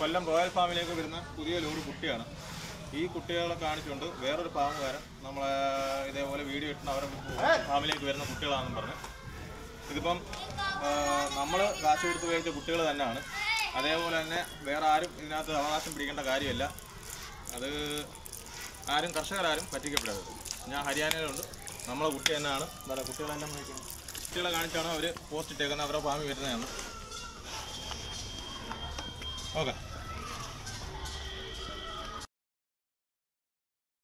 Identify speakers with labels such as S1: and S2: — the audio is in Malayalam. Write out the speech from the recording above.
S1: കൊല്ലം റോയൽ ഫാമിലേക്ക് വരുന്ന പുതിയ ലോഡ് കുട്ടിയാണ്. ഈ കുട്ടികളെ കാണിച്ചുകൊണ്ട് വേറൊരു ഫാമുകാരൻ നമ്മളെ ഇതേപോലെ വീഡിയോ ഇട്ടുന്ന അവരുടെ ഫാമിലേക്ക് വരുന്ന കുട്ടികളാണെന്ന് പറഞ്ഞു. ഇതിപ്പം നമ്മൾ കാശ് കൊടുത്ത് ഉപയോഗിച്ച കുട്ടികൾ തന്നെയാണ്. അതേപോലെ തന്നെ വേറെ ആരും ഇതിനകത്ത് അവകാശം പിടിക്കേണ്ട കാര്യമല്ല. അത് ആരും കർഷകരാരും പറ്റിക്കപ്പെടരുത്. ഞാൻ ഹരിയാനയിലുണ്ട്. നമ്മളെ കുട്ടി തന്നെയാണ്. എന്താ കുട്ടികളെല്ലാം നോക്കുന്നത് കുട്ടികളെ കാണിച്ചാണ് അവർ പോസ്റ്റ് ഇട്ടേക്കുന്നത്? അവരുടെ ഫാമിൽ വരുന്നതാണ്. ഓക്കെ.